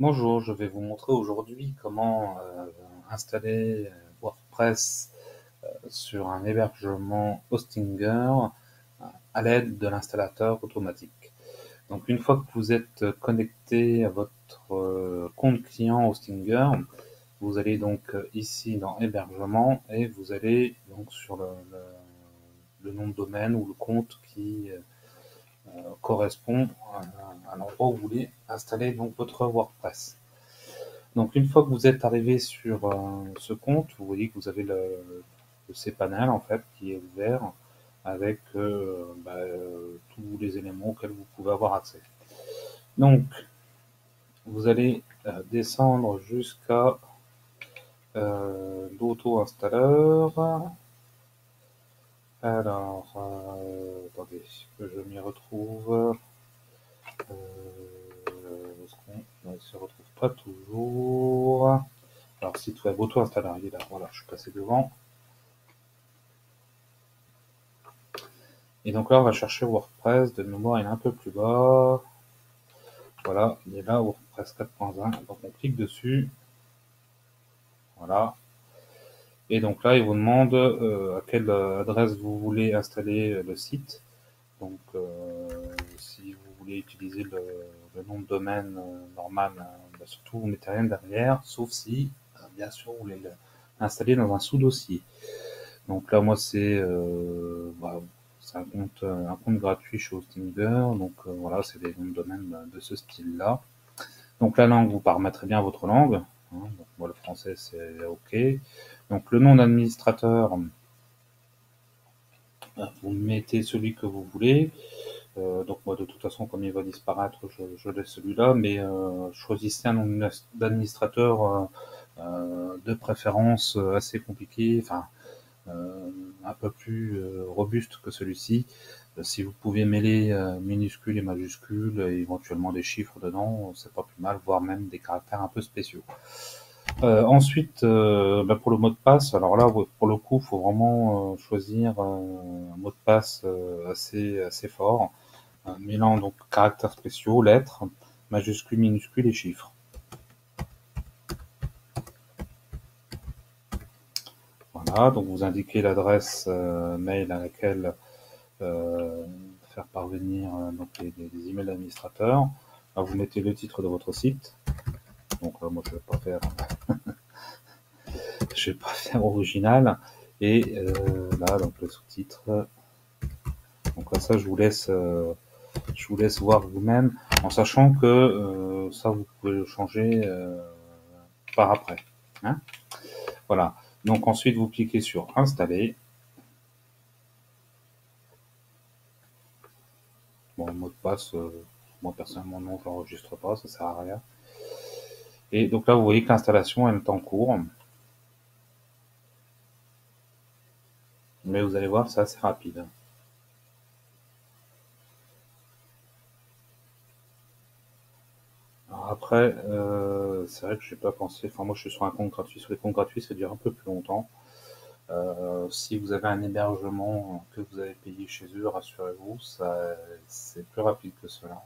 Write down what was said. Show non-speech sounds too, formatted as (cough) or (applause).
Bonjour, je vais vous montrer aujourd'hui comment euh, installer WordPress euh, sur un hébergement Hostinger euh, à l'aide de l'installateur automatique. Donc une fois que vous êtes connecté à votre compte client Hostinger, vous allez donc ici dans hébergement et vous allez donc sur le, le nom de domaine ou le compte qui euh, correspond à, l'endroit où vous voulez installer donc votre WordPress. Donc une fois que vous êtes arrivé sur euh, ce compte, vous voyez que vous avez le, cPanel en fait qui est ouvert avec euh, bah, tous les éléments auxquels vous pouvez avoir accès. Donc vous allez descendre jusqu'à l'auto-installeur. Alors, euh, attendez, que je m'y retrouve. Se retrouve pas toujours. Alors, site web auto-installeur, il est là. Voilà, je suis passé devant. Et donc là, on va chercher WordPress. De mémoire, il est un peu plus bas. Voilà, il est là, WordPress 4.1. Donc, on clique dessus. Voilà. Et donc là, il vous demande euh, à quelle adresse vous voulez installer le site. Donc, euh, si vous utiliser le, nom de domaine normal, bah, surtout vous mettez rien derrière, sauf si, bien sûr, vous voulez l'installer dans un sous-dossier. Donc là, moi, c'est bah, un compte, un compte gratuit chez Hostinger. Donc voilà, c'est des noms de domaine de ce style-là. Donc la langue, vous paramétrez bien votre langue. Hein. moi, le français, c'est OK. Donc le nom d'administrateur, euh, vous mettez celui que vous voulez. Euh, donc moi de toute façon comme il va disparaître, je, laisse celui-là, mais euh, choisissez un nom d'administrateur de préférence assez compliqué, enfin un peu plus robuste que celui-ci. si vous pouvez mêler minuscules et majuscules et éventuellement des chiffres dedans, c'est pas plus mal, voire même des caractères un peu spéciaux. Euh, ensuite, euh, bah, pour le mot de passe, alors là, pour le coup, faut vraiment euh, choisir un mot de passe assez fort, mêlant donc caractères spéciaux, lettres, majuscules, minuscules et chiffres. Voilà, donc vous indiquez l'adresse mail à laquelle faire parvenir donc les, emails d'administrateurs. Vous mettez le titre de votre site. Donc moi je vais pas faire (laughs) je vais pas faire original. Et euh, là, donc le sous-titre. Donc là, ça, je vous laisse, euh, je vous laisse voir vous-même, en sachant que euh, ça, vous pouvez le changer par après. Hein voilà. Donc ensuite, vous cliquez sur installer. Bon, mot de passe, moi personnellement non, je l'enregistre pas, ça sert à rien. Et donc là, vous voyez que l'installation est en cours. Mais vous allez voir, c'est assez rapide. Alors après, euh, c'est vrai que je n'ai pas pensé, enfin moi je suis sur un compte gratuit, sur les comptes gratuits ça dure un peu plus longtemps. Euh, si vous avez un hébergement que vous avez payé chez eux, rassurez-vous, c'est plus rapide que cela.